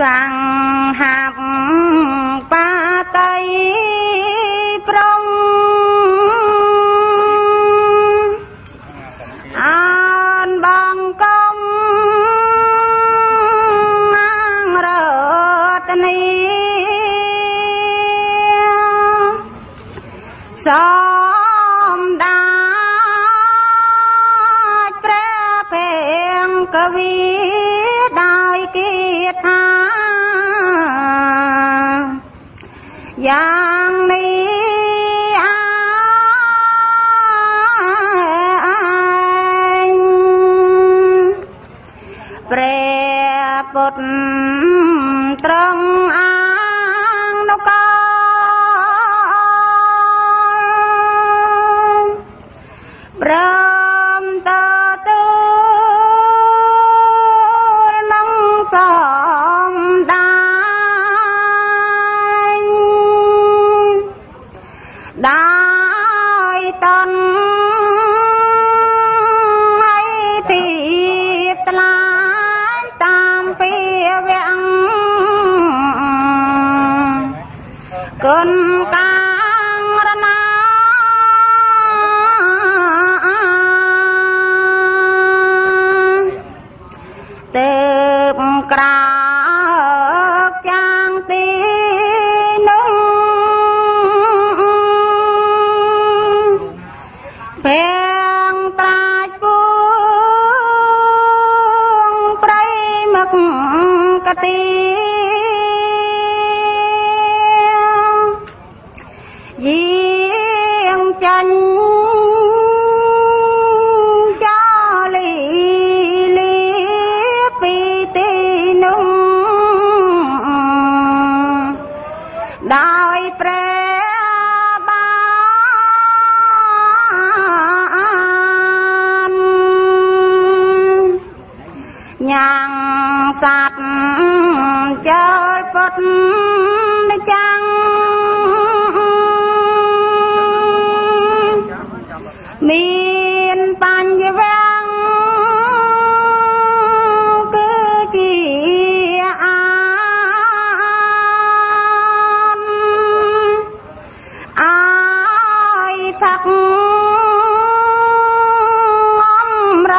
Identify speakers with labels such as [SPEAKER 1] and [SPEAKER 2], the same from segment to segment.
[SPEAKER 1] rằng hạt Ra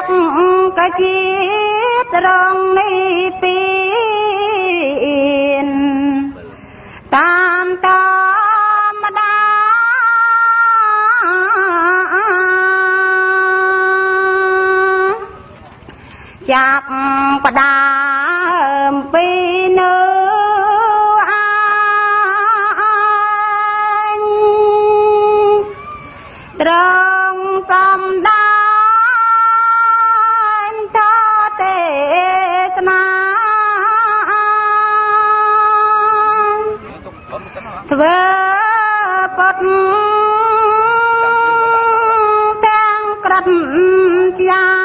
[SPEAKER 1] កក៏ជាតិរងនេះពីនតាមតាមដាចាប់បដា ធ្វើពុតទាំងក្រិតជា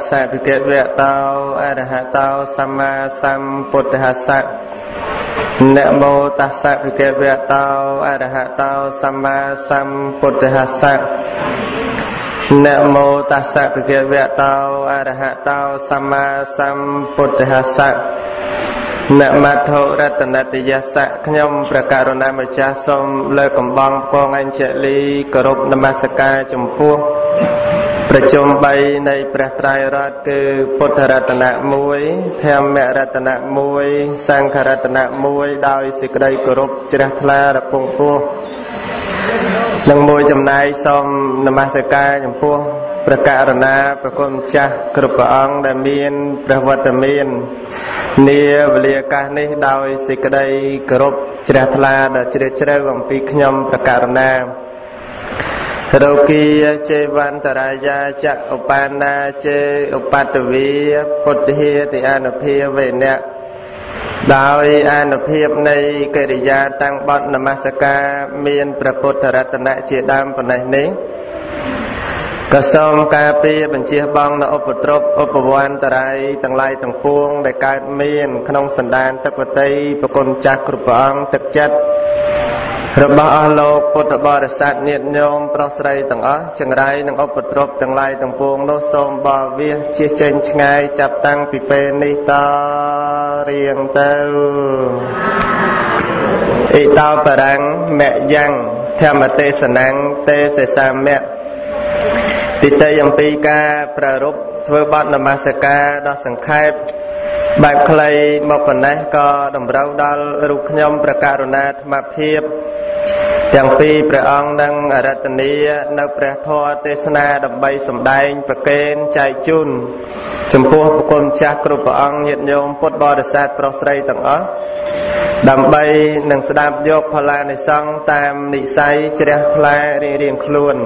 [SPEAKER 2] ស្សៈភិក្ខវៈតោអរហតោសម្មាសម្ពុទ្ធស្សៈនមោតស្សៈភិក្ខវៈតោអរហតោសម្មាសម្ពុទ្ធស្សៈនមោតស្សៈភិក្ខវៈតោអរហតោសម្មាសម្ពុទ្ធស្សៈនមត្ថុរតនតយសៈខ្ញុំព្រះករុណាម្ចាស់សូមលើកកំបងផ្គងអញ្ជលីគោរពនមស្ការចំពោះ ប្រជុំ3នៃព្រះត្រៃរតន៍គឺពុទ្ធរតនៈ1ធម្មរតនៈ1សង្ឃរតនៈ1ដោយសេចក្តីគោរពជ្រះថ្លារពងពោះនិងមួយចំណែកសូមនមស្ការចំពោះព្រះករុណាព្រះគុណម្ចាស់គ្រប់ព្រះអង្គដែលមានព្រះវត្តមាននាវេលាឱកាសនេះដោយសេចក្តីគោរពជ្រះថ្លាដ៏ជ្រាលជ្រៅអំពីខ្ញុំព្រះករុណា រោគីចេវន្តរាយាចឧបានាចេឧបតវីពុទ្ធិតិអនុភាវេណៈដោយអនុភាពនៃកិរិយាតាំងបត់នមស្ការមានព្រះពុទ្ធរតនៈជាដើមប៉ុណ្ណេះនេះក៏សូមការពារបញ្ជាបងនៅឧបទ្រពឧបវន្តរាយទាំងឡាយទាំងពួងដែលកើតមាន ក្នុងសន្តានទឹកវតីប្រគុណចាស់គ្រប់ព្រះអង្គទឹកចិត្ត របស់អស់លោកពុទ្ធបរិស័ទញាតិញោមប្រុសស្រីទាំងអស់ចង្រៃនិងឧបទ្រពទាំងឡាយទាំងពួងនោះសូមបរវាសជិះចេញឆ្ងាយចាប់តាំងពីពេលនេះតរៀងទៅអ៊ីតោបរាំងមយ៉ាងធម្មទេសនាងទេសសាមៈទីតីអំពីការប្រារព្ធធ្វើបទនមស្ការដ៏សង្ខេប បែបខ្លីមកប៉ុណ្ណេះក៏តម្រូវដល់រូបខ្ញុំប្រកាសណាធម្មភាពទាំងពីរព្រះអង្គនឹងអរតនីនៅព្រះធម៌ទេសនាដើម្បីសម្ដែងប្រកេនចែកជូនចំពោះបុគ្គលចាស់គ្រប់ព្រះអង្គញាតិញោមពុទ្ធបរិស័ទប្រុសស្រីទាំងអស់ដើម្បីនឹងស្ដាប់យកផលានិសង្ឃតាមនិស័យជ្រះថ្លារៀងរៀងខ្លួន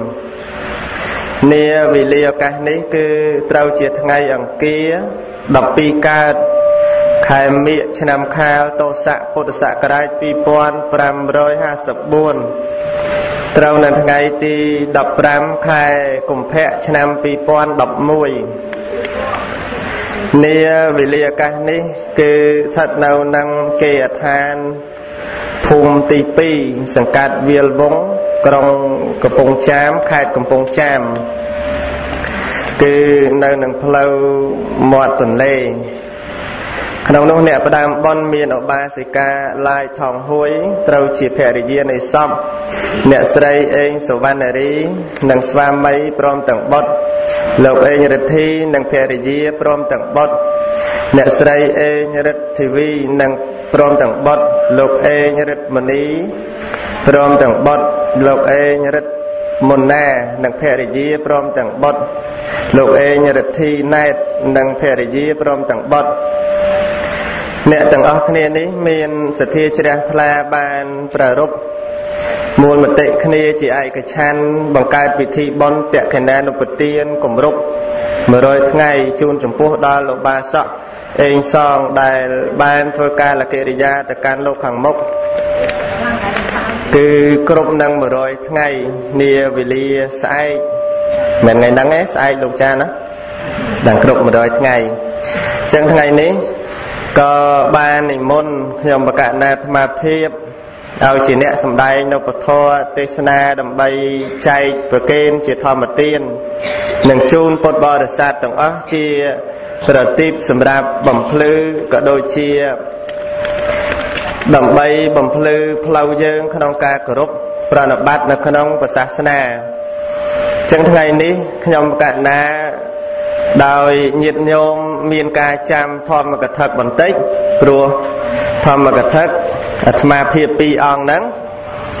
[SPEAKER 2] នាវេលាឱកាសនេះគឺត្រូវជាថ្ងៃអង្គារ12កើត ខែមិញឆ្នាំខាលតោស័កពុទ្ធសករាជ2554ត្រូវនៅថ្ងៃទី15ខែកុម្ភៈឆ្នាំ2011នាវេលាឱកាសនេះ គឺស្ថិតនៅនឹងគេអដ្ឋានភូមិទី2សង្កាត់វាលវងក្រុងកំពង់ចាមខេត្តកំពង់ចាមគឺនៅនឹងផ្លូវមាត់ទន្លេ ក្នុងនោះអ្នកផ្ដើមបនមានឧបាសិកាឡាយថងហួយត្រូវជាភរិយានៃសពអ្នកស្រីអេងសវណ្ណរីនិងស្វាមីព្រមទាំងបុត្រលោកអេងរិទ្ធីនិងភរិយាព្រមទាំងបុត្រអ្នកស្រីអេងរិទ្ធីវីនិងព្រមទាំងបុត្រលោកអេងរិទ្ធមនីព្រមទាំងបុត្រលោកអេងរិទ្ធមុនណានិងភរិយាព្រមទាំងបុត្រលោកអេងរិទ្ធីណែតនិងភរិយាព្រមទាំងបុត្រ អ្នកទាំងអស់គ្នានេះមានសទ្ធាជ្រះថ្លាបានប្រារព្ធមូលមតិគ្នាជាឯកច្ឆ័ន្ទបង្កើតពិធីបុណ្យតក្កិណានុពទានគម្រប់100ថ្ងៃជូនចំពោះដល់លោកបាសកអេងសងដែលបានធ្វើការលកិរិយាទៅកាន់លោកខាងមុខគឺគ្រប់នឹង100ថ្ងៃនាវេលាស្អែកមិនថ្ងៃហ្នឹងទេស្អែកលោកចាណាដល់គ្រប់100ថ្ងៃអញ្ចឹងថ្ងៃនេះ ក៏បាននិមន្តខ្ញុំបកណាអាត្មាភាពឲ្យជាអ្នកសម្ដែងនៅពធទេសនាដើម្បីចែកប្រកេនជាធម្មទាននិងជូនពុទ្ធបរិស័ទទាំងអស់ជាប្រទីបសម្រាប់បំភ្លឺក៏ដូចជាដើម្បីបំភ្លឺផ្លូវយើងក្នុងការគោរពប្រណិប័តនៅក្នុងសាសនាចឹងថ្ងៃនេះខ្ញុំកណា ដោយញាតញោមមានការចាំធម្មកថាបន្តិចព្រោះធម្មកថាអាត្មាភាពពីរអង្គហ្នឹង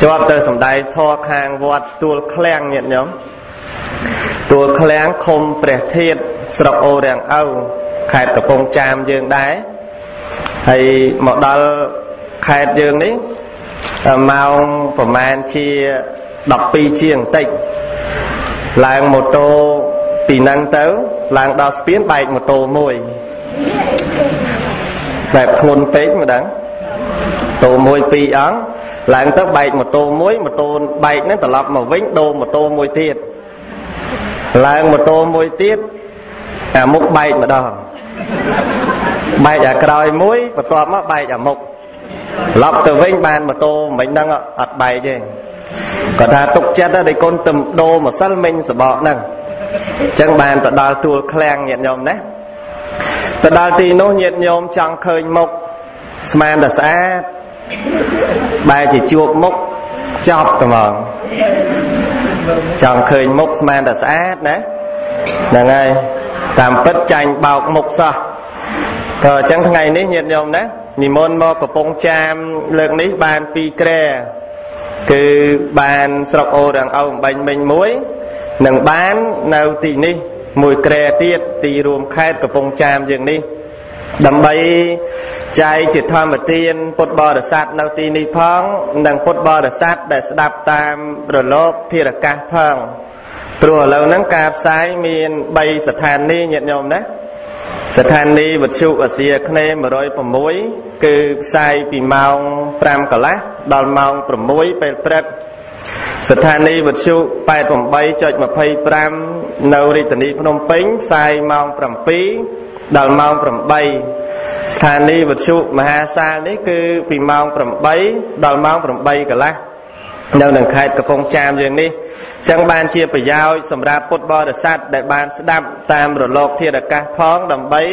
[SPEAKER 2] ជាប់ទៅសំដែងធរខាងវត្តទួលឃ្លាំងញាតញោមទួលឃ្លាំងឃុំព្រះធាតស្រុកអូរាំងឪខេត្តកំពង់ចាមយើងដែរហើយមកដល់ខេត្តយើងនេះម៉ោងប្រហែលជា12ជាងបន្តិចឡើងម៉ូតូ ពីហ្នឹងទៅឡើងដល់ស្ពានបែកម៉ូតូមួយបែបធ្ងន់ពេកមិនដឹងតូមួយពីរអង្គឡើងទៅបែកម៉ូតូមួយម៉ូតូបែកហ្នឹងត្រឡប់មកវិញដូរម៉ូតូមួយទៀតឡើងម៉ូតូមួយទៀតអាមុខបែកម្ដងបែកអាក្រោយមួយបន្ទាប់មកបែកអាមុខត្រឡប់ទៅវិញបានម៉ូតូមិញហ្នឹងអត់បែកទេគាត់ថាទុកចិត្តដល់កូនទំដោម្សិលមិញសបកហ្នឹង អញ្ចឹងបានទៅដល់ទួលឃ្លាំងញាតិញោមណាទៅដល់ទីនោះញាតិញោមចង់ឃើញមុខស្មានតែស្អាតបែរជាជួបមុខចប់ត្មងចង់ឃើញមុខស្មានតែស្អាតណាហ្នឹងហើយតាមពិតចាញ់បោកមុខសោះក៏អញ្ចឹងថ្ងៃនេះញាតិញោមណានិមន្តមកកំពង់ចាមលើកនេះបានពីរក្រែគឺបានស្រុកអូរាំងអោអំបញ្ញមិញមួយ នឹងបាននៅទីនេះមួយក្រែទៀតទីរួមខេត្តកំពង់ចាមយើងនេះដើម្បីចែកជាធម្មទានពុទ្ធបរិស័ទនៅទីនេះផង និងពុទ្ធបរិស័ទដែលស្ដាប់តាមរលកធារកាសផងព្រោះឥឡូវហ្នឹងការផ្សាយមាន3ស្ថានីយ៍ញាតិញោមណាស្ថានីយ៍វិទ្យុអាស៊ីអាគ្នេយ៍106គឺផ្សាយពីម៉ោង5កន្លះដល់ម៉ោង6ពេលព្រឹក ស្ថានីយ៍វិទ្យុ88.25នៅរាជធានីភ្នំពេញផ្សាយម៉ោង7ដល់ម៉ោង8ស្ថានីយ៍វិទ្យុមហាសាលនេះគឺពីម៉ោង8ដល់ម៉ោង8កន្លះនៅក្នុងខេត្តកំពង់ចាមយើងនេះចឹងបានជាប្រយោជន៍សម្រាប់ពុទ្ធបរិស័ទដែលបានស្ដាប់តាមរលកធាតុអាកាសផងដើម្បី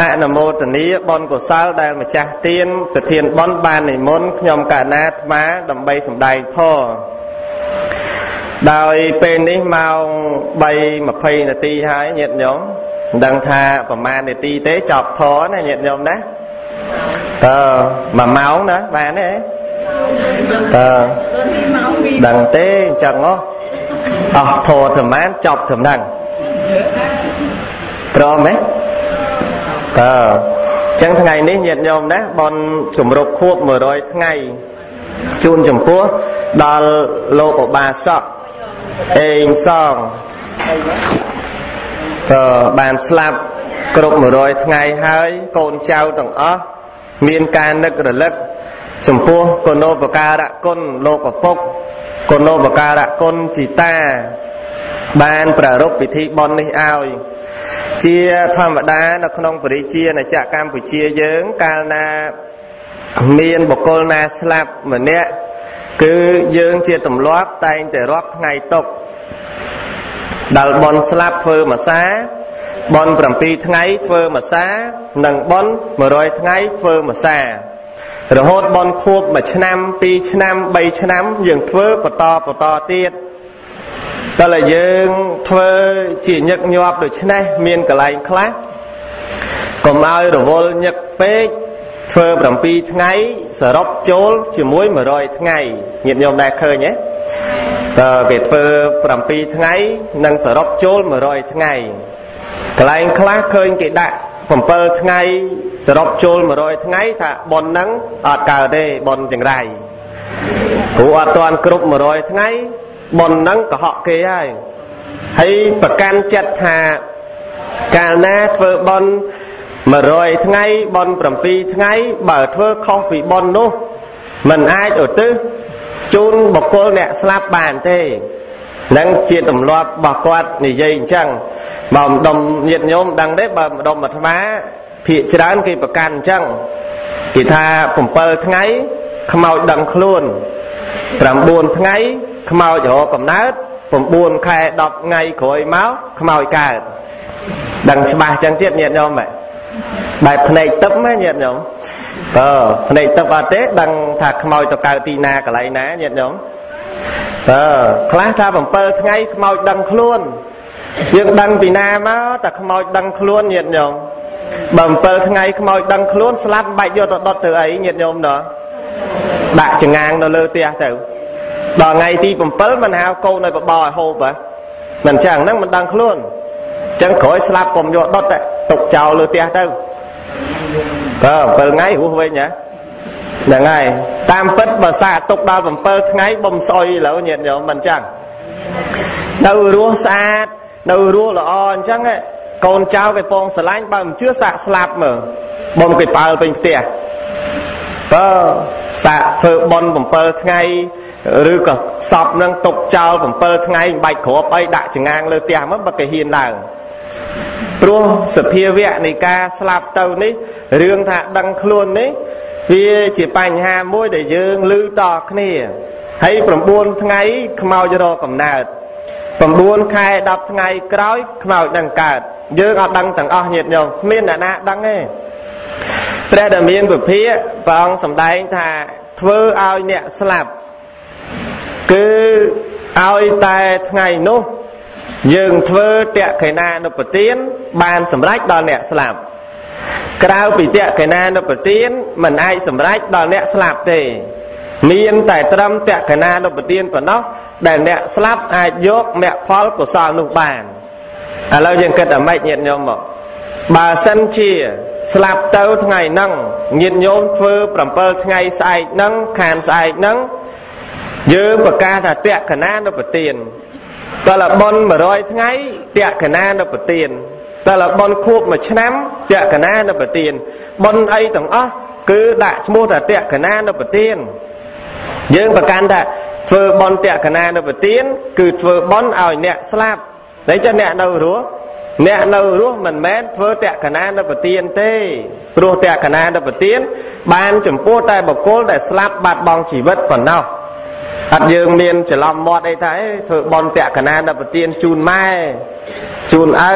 [SPEAKER 2] អនុមោទនាបុណ្យកុសលដែលម្ចាស់ទានប្រធានបុណ្យបាននិមន្តខ្ញុំកាណាអាត្មាដើម្បីសម្ដែងធម៌ ដោយពេលនេះម៉ោង3:20នាទីហើយញាតិញោមមិនដឹងថាប្រហែលនាទីទេចប់ធរណាញាតិញោមណាតើ1ម៉ោងណាបានទេតើដឹងទេអញ្ចឹងហ៎អស់ធរប្រហែលចប់ត្រឹមហ្នឹងព្រមទេតើអញ្ចឹងថ្ងៃនេះញាតិញោមណាបនគម្រប់ខួប100ថ្ងៃជូនចំពោះដល់លោកឧបាសក អេងសងក៏បានស្លាប់គ្រប់100ថ្ងៃហើយកូនចៅទាំងអស់មានការនឹករលឹកចំពោះគុណូបការៈគុណលោកឪពុកគុណូបការៈគុណជីតា បានប្រារព្ធពិធីបុណ្យនេះឲ្យជាធម្មតានៅក្នុងបរិជាណាចក្រកម្ពុជាយើងកាលណាមានបុគ្គលណាស្លាប់ម្នាក់ គឺយើងជាទម្លាប់តែងតែរាប់ថ្ងៃទុកដល់បនស្លាប់ធ្វើមួយសាបន7ថ្ងៃធ្វើមួយសា និងបន100ថ្ងៃធ្វើមួយសារហូតបនខួប1ឆ្នាំ2ឆ្នាំ3ឆ្នាំ យើងធ្វើបន្តបន្តទៀតតើយើងធ្វើជាញឹកញាប់ដូច្នេះមានកន្លែងខ្លះកុំឲ្យរវល់ញឹកពេក ធ្វើ7ថ្ងៃសរុបចូលជាមួយ100ថ្ងៃញាតិញោមដែរឃើញទេតើគេធ្វើ7ថ្ងៃនិងសរុបចូល100ថ្ងៃកន្លែងខ្លះឃើញគេដាក់7ថ្ងៃសរុបចូល100ថ្ងៃថាប៉ុនហ្នឹងអត់កើតទេប៉ុនចង្រៃព្រោះអត់ទាន់គ្រប់100ថ្ងៃប៉ុនហ្នឹងកុហកគេហើយហើយប្រកាន់ចិត្តថាកាលណាធ្វើប៉ុន 100ថ្ងៃប៉ុន7ថ្ងៃបើធ្វើខុសពីប៉ុននោះมันអាចឧទ្ទិសជូនបុគ្គលអ្នកស្លាប់បានទេនឹងជាទម្លាប់របស់គាត់និយាយអញ្ចឹងបើម្ដុំញាតញោមដឹងទេបើម្ដុំអាត្មាភាកច្រើនគេប្រកាន់អញ្ចឹងគេថា7ថ្ងៃខ្មោចដឹងខ្លួន9ថ្ងៃខ្មោចរកកំណើត9ខែ10ថ្ងៃក្រោយមកខ្មោចកើតដឹងច្បាស់អញ្ចឹងទៀតញាតិញោមហ៎ បែបភ្នែកទឹកណាញាតិញោមអឺភ្នែកទឹកអត់ទេដឹងថាខ្មោចទៅកើតទីណាកន្លែងណាញាតិញោមអឺខ្លះថា7ថ្ងៃខ្មោចដឹងខ្លួនយើងដឹងពីណាមកតែខ្មោចដឹងខ្លួនញាតិញោមបើ7ថ្ងៃខ្មោចដឹងខ្លួនស្លាប់បាច់យកទៅដុតទៅអីញាតិញោមណោះដាក់ចងាងនៅលើផ្ទះទៅដល់ថ្ងៃទី7មិនហៅកូនឲ្យបបោឲ្យហូបហ៎មិនចឹងហ្នឹងមិនដឹងខ្លួនចឹងក្រោយស្លាប់កុំយកដុតទុ កចោលលើផ្ទះទៅបើ7ថ្ងៃរស់វិញណាហ្នឹងហើយតាមពិតបើសាកទុកដល់7ថ្ងៃបំស្អុយឥឡូវញាតិញោមមិនចឹងនៅរស់ស្អាតនៅរស់ល្អអញ្ចឹងកូនចៅគេពងស្រឡាញ់បើមិនជឿសាកស្លាប់មើលបំគេប៉ើលពេញផ្ទះបើសាកធ្វើបន់7ថ្ងៃឬក៏សពនឹងຕົកចោល7ថ្ងៃមិនបាច់គ្រាប់អីដាក់ចងាងលើផ្ទះមកបើគេហ៊ានឡើង ព្រោះសភាវៈនៃការស្លាប់ទៅនេះរឿងថាដឹងខ្លួននេះវាជាបញ្ហាមួយដែលយើងឮតគ្នាហើយ9ថ្ងៃខ្មោចរកកំណើត9ខែ10ថ្ងៃក្រោយខ្មោចនឹងកើតយើងអត់ដឹងទាំងអស់ញាតិញោមគ្មានអ្នកណាដឹងទេព្រះដែលមានពភាព្រះអង្គសម្ដែងថាធ្វើឲ្យអ្នកស្លាប់គឺឲ្យតែថ្ងៃនោះ យើងធ្វើតក្កេណានុពទានបានសម្រេចដល់អ្នកស្លាប់ក្រៅពីតក្កេណានុពទានមិនអាចសម្រេចដល់អ្នកស្លាប់ទេមានតែត្រឹមតក្កេណានុពទានប៉ុណ្ណោះដែលអ្នកស្លាប់អាចយកមគ្គផលកុសលនោះបានឥឡូវយើងគិតតែម៉េចញាតិញោមមកបើសិនជាស្លាប់ទៅថ្ងៃហ្នឹងញាតិញោមធ្វើ7ថ្ងៃស្អែកហ្នឹងខានស្អែកហ្នឹងយើងប្រកាសថាតក្កណានុពទាន តលបុន100ថ្ងៃតក្កណានុពទានតលបុនខួប1ឆ្នាំតក្កណានុពទានបុនអីទាំងអស់គឺដាក់ឈ្មោះថាតក្កណានុពទានយើងប្រកាន់ថាធ្វើបុណ្យតក្កណានុពទានគឺធ្វើបុណ្យឲ្យអ្នកស្លាប់តែចុះអ្នកនៅរស់អ្នកនៅរស់មិនមែនធ្វើតក្កណានុពទានទេព្រោះតក្កណានុពទានបានចំពោះតែបុគ្គលដែលស្លាប់បាត់បង់ជីវិតប៉ុណ្ណោះ អត់យើងមានច្រឡំមាត់អីថាធ្វើបន់តក្កណាដល់ប្រទៀនជូនម៉ែជូនឪ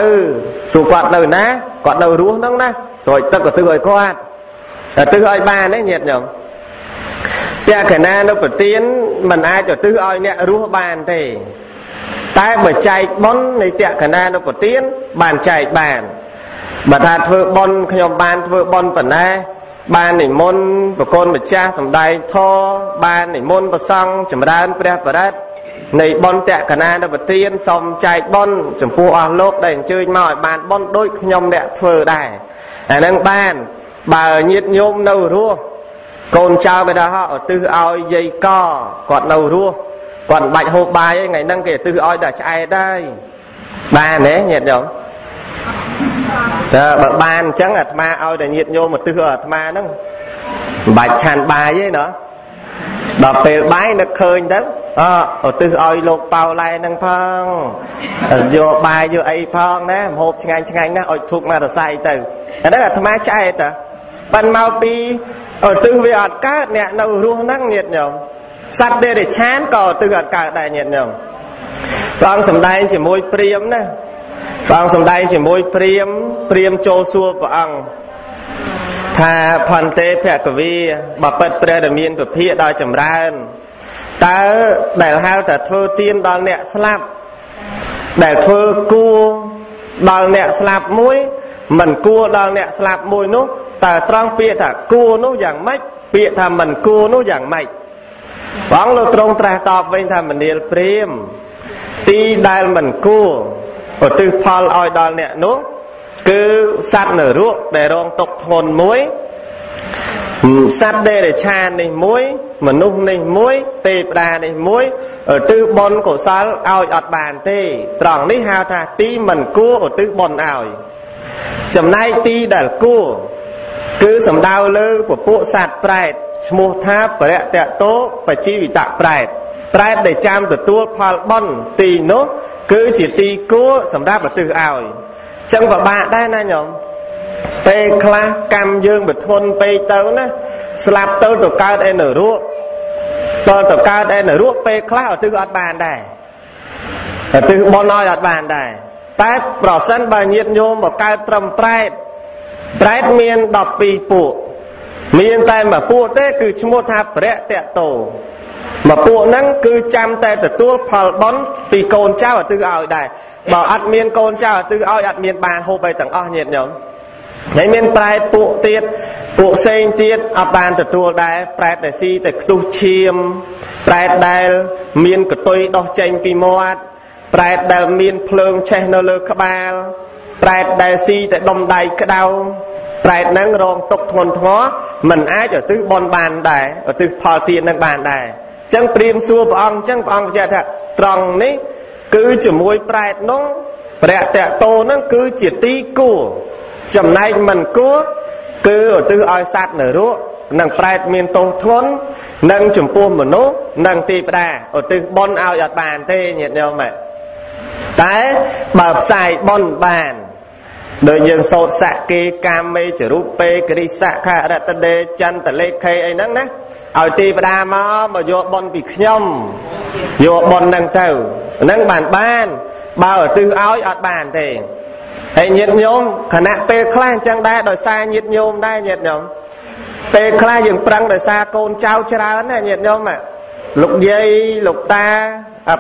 [SPEAKER 2] សួរគាត់នៅណាគាត់នៅរស់ហ្នឹងណាស្រោចទឹកក៏ទិសឲ្យគាត់តែទិសឲ្យបានទេញាតិញោមតក្កណានៅប្រទៀនមិនអាចទៅទិសឲ្យអ្នករស់បានទេតែបើចែកបន់នៃតក្កណានៅប្រទៀនបានចែកបានបើថាធ្វើបន់ខ្ញុំបានធ្វើបន់ប៉ុណ្ណា បាននិមន្តប្រគល់ម្ចាស់សំដែងធម៌បាននិមន្តប្រសង់ចម្រើនព្រះបរិត្តនៃបុណ្យតក្កណានពទានសូមចែកបុណ្យចំពោះអស់លោកដែលអញ្ជើញមកឲ្យបានបុណ្យដូចខ្ញុំអ្នកធ្វើដែរអានឹងបានបើញាតញោមនៅរស់កូនចៅគេថាឧទ្ទិសឲ្យយាយកគាត់នៅរស់គាត់មិនបាច់ហូបបាយទេថ្ងៃហ្នឹងគេឧទ្ទិសឲ្យតែឆ្អែតហើយបានទេញាតញោម តើបើបានអញ្ចឹងអាត្មាឲ្យតែញាតញោមមកទិសអាត្មាហ្នឹងមិនបាច់ឆានបាយទេណាដល់ពេលបាយនឹកឃើញទៅអឧទ្ទិសឲ្យលោកប៉ៅឡែហ្នឹងផងយកបាយយកអីផងណាមហូបឆ្ងាញ់ឆ្ងាញ់ណាស់ឲ្យធុកមករស័យទៅអាហ្នឹងអាត្មាឆ្អែតតាបានមកពីឧទ្ទិសវាអត់កើតអ្នកនៅរស់ហ្នឹងញាតញោមសត្វដេរិឆានក៏ឧទ្ទិសអត់កើតដែរញាតញោមព្រះអង្គសំដែងជាមួយព្រាមណា ព្រះអង្គសម្ដែងជាមួយព្រាមព្រាមចូលសួរព្រះអង្គថាផន្តេភគវីបបិទ្ធព្រះដែលមានពភាកដល់ចម្រើនតើដែលហៅថាធ្វើទៀនដល់អ្នកស្លាប់ដែលធ្វើគួរដល់អ្នកស្លាប់មួយ មិនគួរដល់អ្នកស្លាប់មួយនោះតើត្រង់ពាក្យថាគួរនោះយ៉ាងម៉េចពាក្យថាមិនគួរនោះយ៉ាងម៉េចព្រះអង្គលោកទ្រង់ត្រាស់តបវិញថាមនាលព្រាមទីដែលមិនគួរ ឧទ្ទិសផលឲ្យដល់អ្នកនោះគឺសត្វនរកដែលរងទុកធ្ងន់មួយសត្វដេរឆាននេះមួយ មនុស្សនេះមួយទេវតានេះមួយឧទ្ទិសបុណ្យកុសលឲ្យអត់បានទេ ត្រង់នេះហៅថាទីមិនគួរឧទ្ទិសបុណ្យឲ្យ ចំណែកទីដែលគួរគឺសំដៅលើពពួកសត្វប្រែតឈ្មោះថាបរតតោបជីវិតប្រែត ប្រែតដែលចាំទទួលផលបុណ្យទីនោះគឺជាទីគួរសម្រាប់ឧទ្ទិសឲ្យចឹងពិបាកដែរណាញោមពេលខ្លះកម្មយើងបធន់ពេកទៅណាស្លាប់ទៅទៅកើតឯនរកតទៅកើតឯនរកពេលខ្លះឧទ្ទិសអត់បានដែរឧទ្ទិសបនឲ្យអត់បានដែរតែប្រសិនបើញាតញោមមកកើតត្រឹមប្រែតប្រែតមាន12ពួកមានតែមួយពួកទេគឺឈ្មោះថាប្រៈតតោ មកពួកហ្នឹងគឺចាំតែទទួលផលបុណ្យពីកូនចៅឧទ្ទិសឲ្យដែរបើអត់មានកូនចៅឧទ្ទិសឲ្យអត់មានបានហូបអីទាំងអស់ញាតិញោមហើយមានប្រែតពួកទៀតពួកផ្សេងទៀតអត់បានទទួលដែរប្រែតដែលស៊ីតែខ្ទុះឈាមប្រែតដែលមានកតុយដោះចេញពីមាត់ប្រែតដែលមានភ្លើងឆេះនៅលើក្បាលប្រែតដែលស៊ីតែដុំដៃក្តៅប្រែតហ្នឹងរងទុកធ្ងន់ធ្ងរមិនអាចឧទ្ទិសបនបានដែរឧទ្ទិសផលទាននឹងបានដែរអញ្ចឹងព្រាមសួរព្រះអង្គអញ្ចឹងព្រះអង្គបញ្ជាក់ថាត្រង់នេះគឺជាមួយប្រែតនោះព្រះតកតោនឹងគឺជាទីគួរចំណែកមិនគួរគឺឧទ្ទិសឲ្យសត្វនៅរស់និងប្រែតមានទោសធ្ងន់និងចំពោះមនុស្សនិងទីផ្ដាឧទ្ទិសបន់ឲ្យអត់បានទេញាតិញោមតែបើផ្សាយបន់បាន ដោយយើងសោតសៈគេកាមេចរូពេគរិសៈខរតដេចន្ទលេខេអីហ្នឹងណាឲ្យទីផ្ដាមកមកយកបនពីខ្ញុំយកបនហ្នឹងទៅហ្នឹងបានបានបើឧទ្ទិសឲ្យអត់បានទេហើយញាតិញោមខណៈពេលខ្លះអញ្ចឹងដែរដោយសារញាតិញោមដែរញាតិញោមពេលខ្លះយើងប្រឹងដោយសារកូនចៅច្រើនណាញាតិញោមលោកយាយលោកតា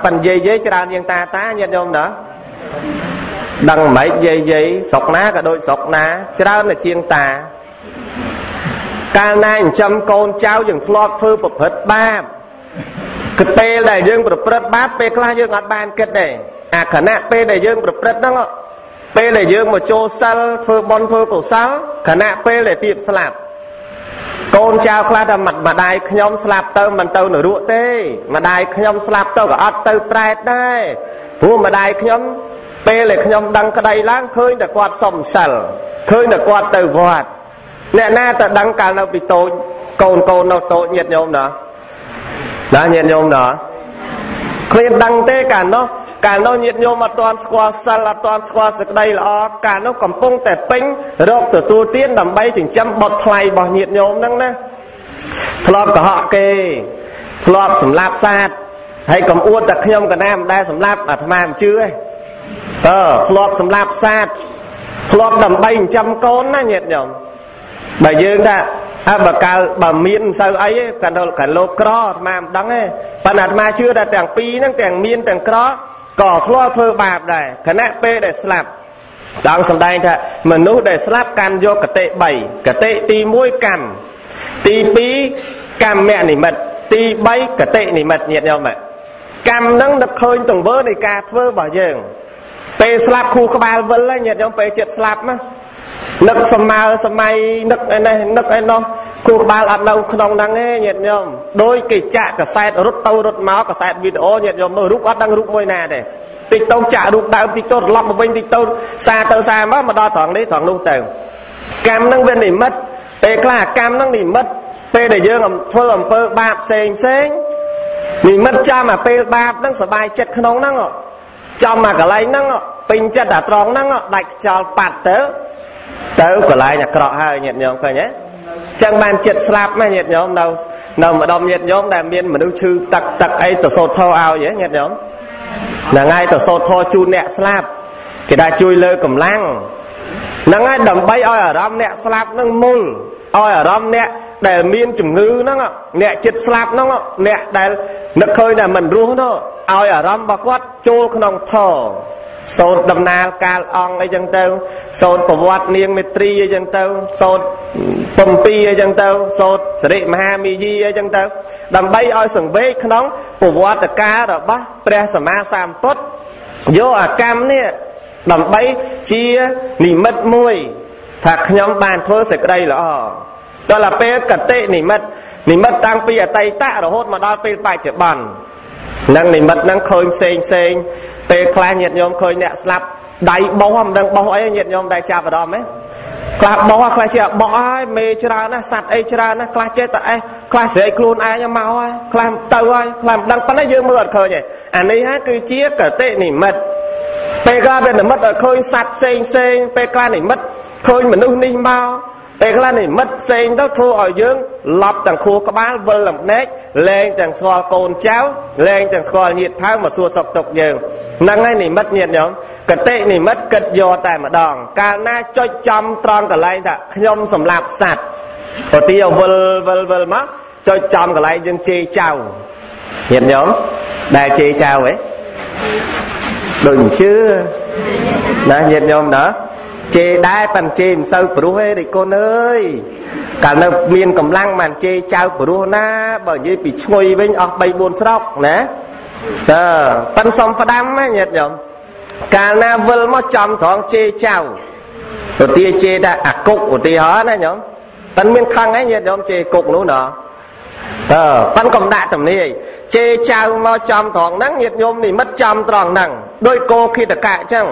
[SPEAKER 2] ប៉ិនយាយយាយច្រើនជាងតាតាញាតិញោមណា ដឹងមិនយាយយាយស្រុកណាក៏ដូចស្រុកណាច្រើនជាងតា កាលណាចិញ្ចឹមកូនចៅយើងធ្លាប់ធ្វើប្រព្រឹត្តបាបគឺពេលដែលយើងប្រព្រឹត្តបាបពេលខ្លះយើងអត់បានគិតទេអាខណៈពេលដែលយើងប្រព្រឹត្តហ្នឹងពេលដែលយើងមកចូលសិលធ្វើបន់ធ្វើកុសលខណៈពេលដែលទៀតស្លាប់កូនចៅខ្លះថាម្ដាយខ្ញុំស្លាប់ទៅមិនទៅនរកទេម្ដាយខ្ញុំស្លាប់ទៅក៏អត់ទៅប្រែតដែរព្រោះម្ដាយខ្ញុំ ពេលដែលខ្ញុំដឹងក្តីឡើងឃើញតែគាត់សុំសិលឃើញតែគាត់ទៅវត្តអ្នកណាទៅដឹងកាលនៅពីតូចកូនកូននៅតូចញាតញោមណាណាញាតញោមណាគ្មានដឹងទេកាលនោះកាលនោះញាតញោមអត់ទាន់ស្គាល់សិលអត់ទាន់ស្គាល់សេចក្តីល្អកាលនោះកំពុងតែពេញរកទទួលទានដើម្បីចិញ្ចឹមបុតថ្លៃរបស់ញាតញោមហ្នឹងណាធ្លាប់កុហកគេធ្លាប់សម្លាប់សាទហើយកុំអួតតែខ្ញុំកណាមិនដែលសម្លាប់អាត្មាមិនជឿទេ អឺធ្លាប់សម្លាប់សាទធ្លាប់ដើម្បីចិញ្ចឹមកូនណាញាតិញោមបើយើងថាអើបើកាលបើមានមិនសូវអីទេកាលកាលលោកក្រអាត្មាមិនដឹងទេប៉ុន្តែអាត្មាជឿថាទាំងពីរហ្នឹងទាំងមានទាំងក្រក៏ធ្លាប់ធ្វើបាបដែរខណៈពេលដែលស្លាប់ដល់សំដែងថាមនុស្សដែលស្លាប់កាន់យកកតិ3កតិទី1កម្មទី2កម្មនិមិត្តទី3កតិនិមិត្តញាតិញោមកម្មហ្នឹងនឹកឃើញទង្វើនៃការធ្វើរបស់យើង ពេលស្លាប់ខួរក្បាលវិលញាតិញោមពេលចិត្តស្លាប់ណានឹកសម័យសម័យនឹកឯនេះនឹកឯនោះគូក្បាលអត់នៅក្នុងហ្នឹងទេញាតិញោមដោយគេចាក់កសែតរត់ទៅរត់មកកសែតវីដេអូញាតិញោមមើលរូបអត់ដឹងរូបមួយណាទេតិចទៅចាក់រូបដើមតិចទៅត្រឡប់មកវិញតិចទៅសារទៅសារមកមកដល់ត្រង់នេះត្រង់នោះទៅកម្មហ្នឹងវានិមិត្តពេលខ្លះកម្មហ្នឹងនិមិត្តពេលដែលយើងធ្វើអំពើបាបផ្សេងផ្សេងនិមិត្តចាំអាពេលបាបហ្នឹងសบายចិត្តក្នុងហ្នឹង ចំមកកន្លែងហ្នឹងពេញចិត្តអាត្រង់ហ្នឹងដាច់ខ្យល់ប៉ាត់ទៅទៅកន្លែងអាក្រក់ហើយញាតិញោមឃើញទេចឹងបានចិត្តស្លាប់ណាញាតិញោមនៅនៅម្ដុំញាតិញោមដែលមានមនុស្សឈឺទឹកទឹកអីទៅសូត្រធោឲ្យញាតិញោមហ្នឹងហើយទៅសូត្រធោជូនអ្នកស្លាប់គេថាជួយលើកម្លាំងហ្នឹងហើយដើម្បីឲ្យអារម្មណ៍អ្នកស្លាប់ហ្នឹងមុលឲ្យអារម្មណ៍អ្នក ដែលមានជំងឺហ្នឹងអ្នកចិត្តស្លាប់ហ្នឹងអ្នកដែលនឹកឃើញថាមិនរស់នោះឲ្យអារម្មណ៍របស់គាត់ចូលក្នុងធម៌សូត្រដំណើរកាលអង្គអីចឹងទៅសូត្រប្រវត្តិនាងមេត្រីអីចឹងទៅសូត្របំពីអីចឹងទៅសូត្រសិរិមហាមីយីអីចឹងទៅដើម្បីឲ្យសង្វេគក្នុងប្រវត្តិការរបស់ព្រះសម្មាសម្ពុទ្ធយកអាកម្មនេះដើម្បីជានិមិត្តមួយថាខ្ញុំបានធ្វើសេចក្តីល្អ ដល់ពេលកតិនិមិត្តនិមិត្តតាំងពីអតីតរហូតមកដល់ពេលបច្ចុប្បន្ននឹងនិមិត្តហ្នឹងឃើញផ្សេងផ្សេងពេលខ្លះញាតិញោមឃើញអ្នកស្លាប់ដៃបោះមិនដឹងបោះអីញាតិញោមដែលចាប់អារម្មណ៍ហ៎ខ្លះបោះខ្លះជាបោះហើយមេច្រើនណាសัตว์អីច្រើនណាខ្លះចេះតែអេះខ្លះស្រែកខ្លួនឯងមកហើយខ្លះទៅហើយខ្លះមិនដឹងប៉ុន្តែយើងមើលអត់ឃើញទេអានេះហ่าគឺជាកតិនិមិត្តពេលខ្លះវានិមិត្តឲ្យឃើញសัตว์ផ្សេងផ្សេងពេលខ្លះនិមិត្តឃើញមនុស្សនេះមក ពេលខ្លះនិមិត្តផ្សេងទៅធ្វើឲ្យយើងឡប់ទាំងខួរក្បាលវិលលំដេកលែងទាំងស្គាល់កូនចៅលែងទាំងស្គាល់ញាតិថៅមកសួរសុខទុក្ខយើងហ្នឹងហើយនិមិត្តញាតិញោមកតិនិមិត្តគិតយកតែម្ដង កាលណាចុចចំត្រង់កន្លែងថាខ្ញុំសម្លាប់សត្វឧទាវិលវិលវិលមកចុចចំកន្លែងយើងជេរចៅញាតិញោមដែលជេរចៅហ៎ដូចមិនជឿណាញាតិញោមណា ជេរដែរប៉ិនជេរមិនសូវព្រោះទេរិគុណអើយកាលនៅមានកម្លាំងបានជេរចៅព្រោះណាបើនិយាយពីឈ្ងុយវិញអស់3 4ស្រុកណាតើប៉ិនសុំផ្ដាំណាញាតិញោមកាលណាវិលមកចំត្រង់ជេរចៅឧទាជេរតែអាគុកឧទាហរណ៍ណាញោមប៉ិនមានខឹងឯងញាតិញោមជេរគុកនោះណាអឺប៉ិនកំដាក់ទំនាយជេរចៅមកចំត្រង់ហ្នឹងញាតិញោមនិមិត្តចំត្រង់ហ្នឹងដោយគោគិតកៈអញ្ចឹង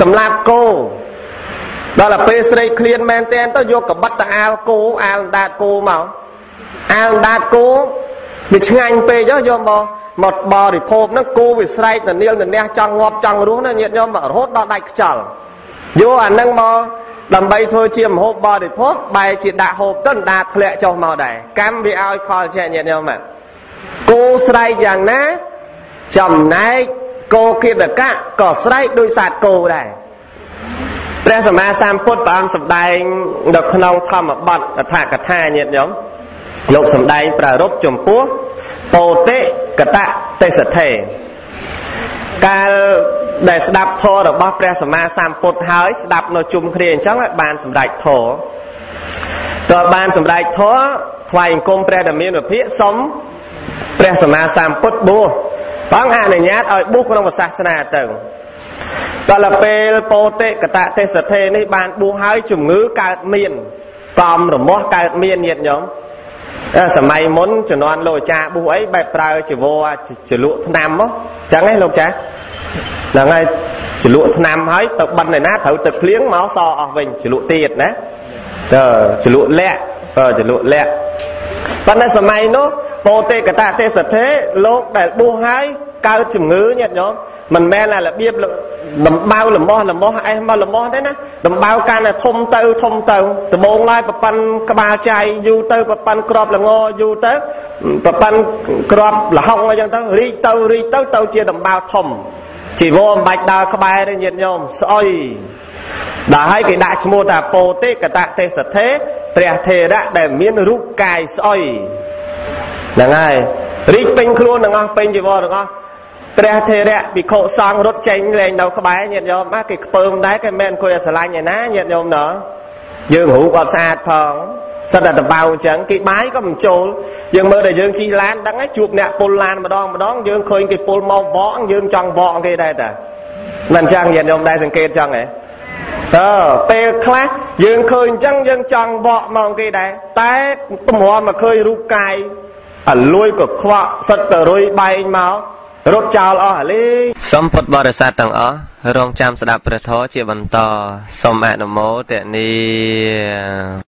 [SPEAKER 2] សម្រាប់គោ ដល់ទៅពេលស្រីឃ្លានមែនតែនទៅយកកបិតទៅអាលគោអាលដាតគោមកអាលដាតគោវាឆ្ងាញ់ពេកយកមកមកបរិភោគហ្នឹងគោវាស្រែកទៅនាលទៅនះចង់ងាប់ចង់រស់ណាញាតិញោមរហូតដល់ដាច់ខ្យល់យកអាហ្នឹងមកដើម្បីធ្វើជាមហូបបរិភោគបែរជាដាក់ហូបទៅដាធ្លាក់ចុះមកដែរកម្មវាឲ្យផលចេះញាតិញោមគោស្រែកយ៉ាងណាចំណែកគោគិតកៈក៏ស្រែកដោយសត្វគោដែរ ព្រះសម្មាសម្ពុទ្ធព្រះអង្គសម្ដែងនៅក្នុងធម្មបទអដ្ឋកថាញាតិញោមលោកសម្ដែងប្រារព្ធចំពោះពោតិកតទេសថេកាលដែលស្ដាប់ធម៌របស់ព្រះសម្មាសម្ពុទ្ធហើយស្ដាប់នៅជុំគ្នាអញ្ចឹងបានសម្រេចធម៌តើបានសម្រេចធម៌ថ្វាយអង្គមព្រះដ៏មានវិភាកសុំព្រះសម្មាសម្ពុទ្ធបួសបងអនុញ្ញាតឲ្យបួសក្នុងសាសនាទៅ ដល់ពេលពោតិកតទេសថេនេះបានបួសហើយជំងឺកើតមានកំរមាស់កើតមានញាតញោមសម័យមុនជំនាន់លោកអាចារ្យបុះអីបែបប្រើចវរចលក់ឆ្នាំមកអញ្ចឹងឯងលោកចាហ្នឹងហើយចលក់ឆ្នាំហើយទៅបិណ្ឌឯណាត្រូវទឹកភ្លៀងមកសអស់វិញចលក់ទៀតណាតើចលក់លាក់ចលក់លាក់ ប៉ុន្តែសម័យនោះពោតេកតទេសទ្ធេលោកដែលបុះហើយកើតជំងឺញាតិញោមមិនមែនតែរបៀបដំបៅលំោះលំោះអេសមកលំោះទេណាដំបៅកាន់តែធំទៅធំទៅដំបងឡើយប្រប៉ិនក្បាលចៃយូរទៅប្រប៉ិនក្របល្ងយូរទៅប្រប៉ិនក្របលហុងអីចឹងទៅរីកទៅរីកទៅទៅជាដំបៅធំជីវរមិនបាច់ដើរក្បែរទេញាតិញោមស្អុយ ដល់ហើយគេដាក់ឈ្មោះថាពោទេកតទេសទ្ធេព្រះថេរៈដែលមានរូបកាយស្អុយហ្នឹងហើយរីកពេញខ្លួនទាំងអស់ពេញជីវរទាំងអស់ព្រះថេរៈភិក្ខុសង្ឃរត់ចេញលែងនៅក្បែរញាតិញោមគេខ្ពើមដែរគេមិនអង្គុយឲ្យស្រឡាញ់ឯណាញាតិញោមណោះយើងរូបអត់ស្អាតផងសិតតែដបៅអញ្ចឹងគេបាយក៏មិនចូលយើងមើលតែយើងជិះឡានដឹងហើយជួបអ្នកពុលឡានម្ដងម្ដងយើងឃើញគេពុលមកវកយើងចង់វកគេដែរតាមិនអញ្ចឹងញាតិញោមដែរសង្កេតអញ្ចឹងហ៎ តើពេលខ្លះយើងឃើញអញ្ចឹងយើងចង់វកមកគេដែរតែតម្រាំមកឃើញរូបកាយអាលួយក៏ខ្វក់សិតទៅរុយបែងមករត់ចោលអស់អាលេសូមពុទ្ធបរិស័ទទាំងអស់រងចាំស្ដាប់ព្រះធម៌ជាបន្តសូមអនុមោទនា